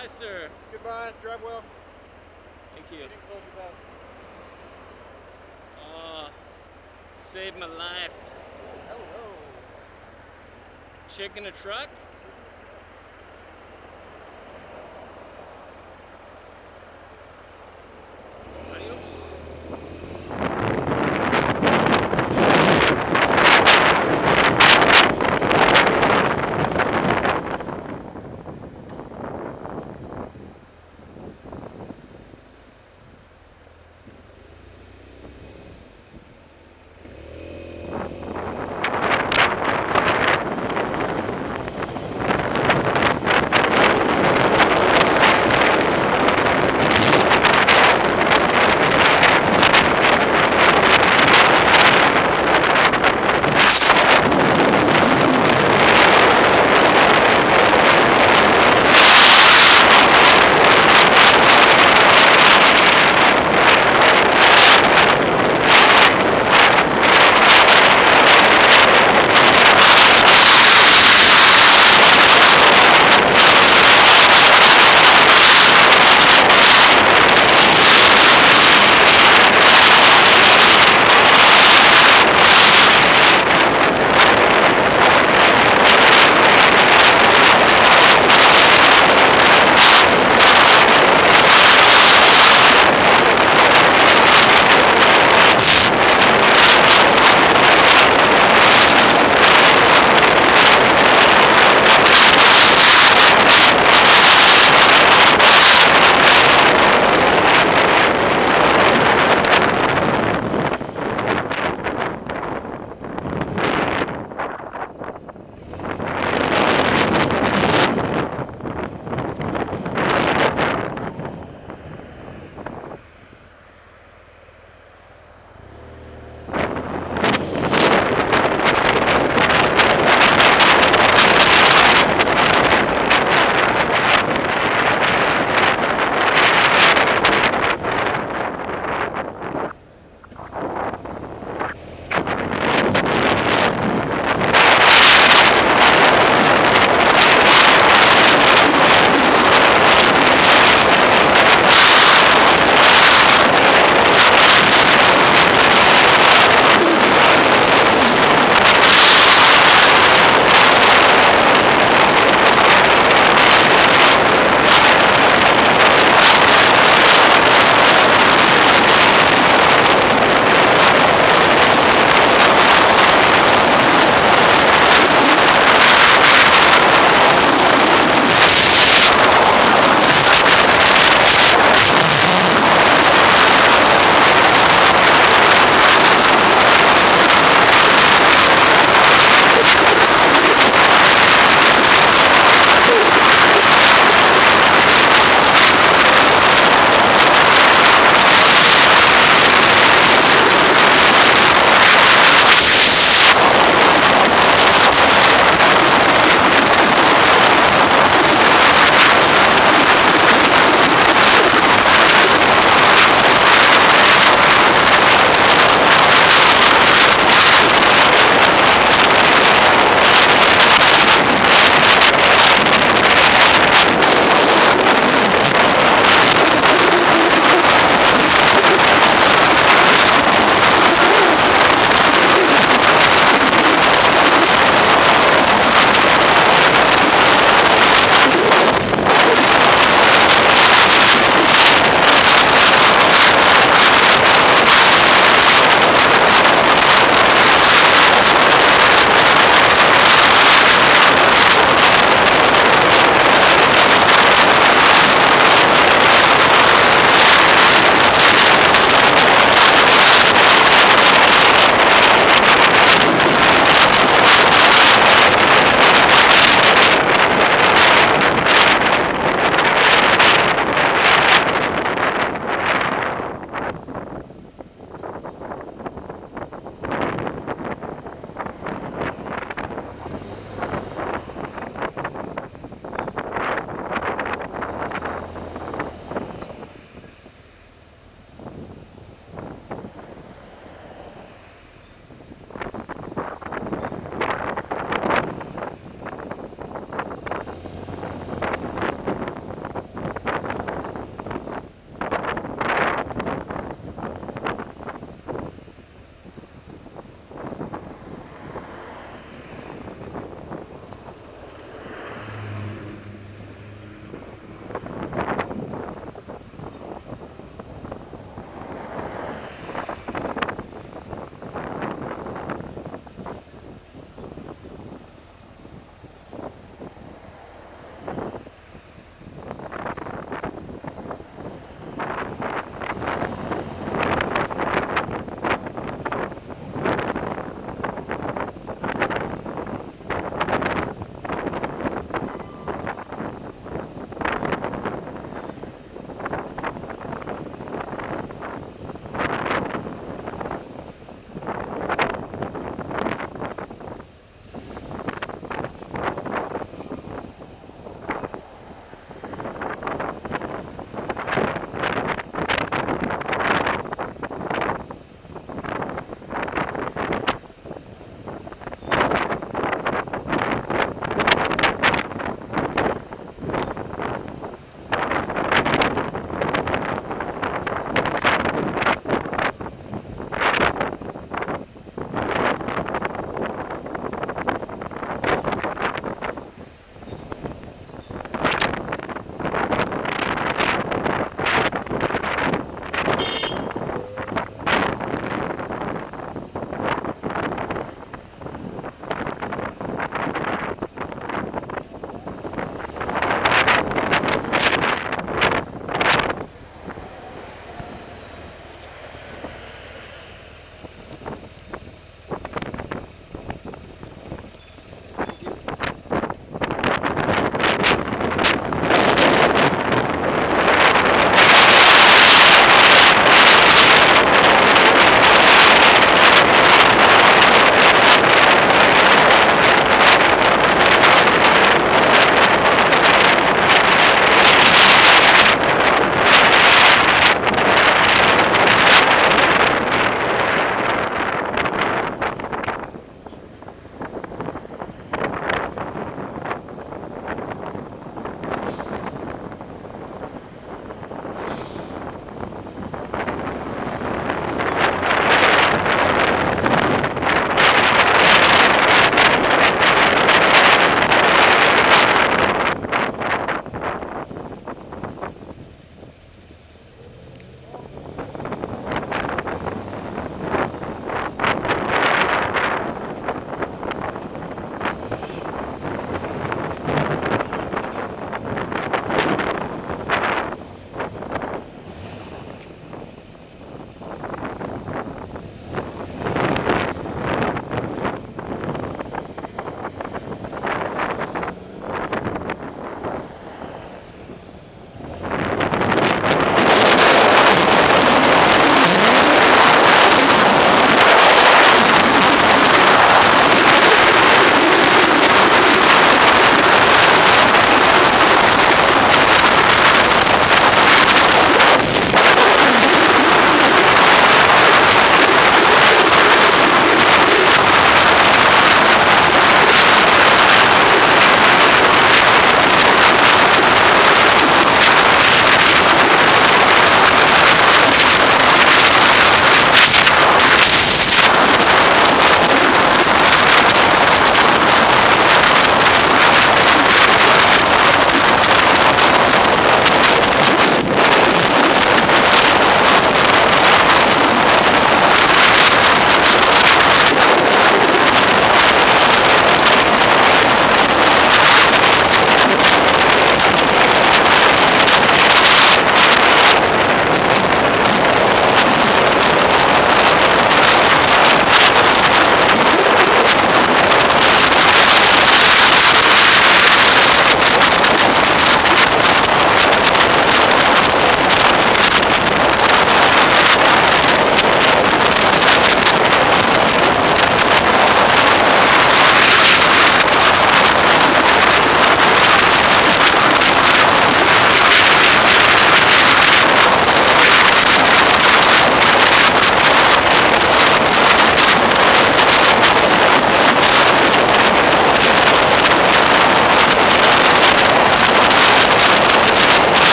Goodbye, sir. Goodbye. Drive well. Thank you. Oh, saved my life. Hello. Chick in a truck?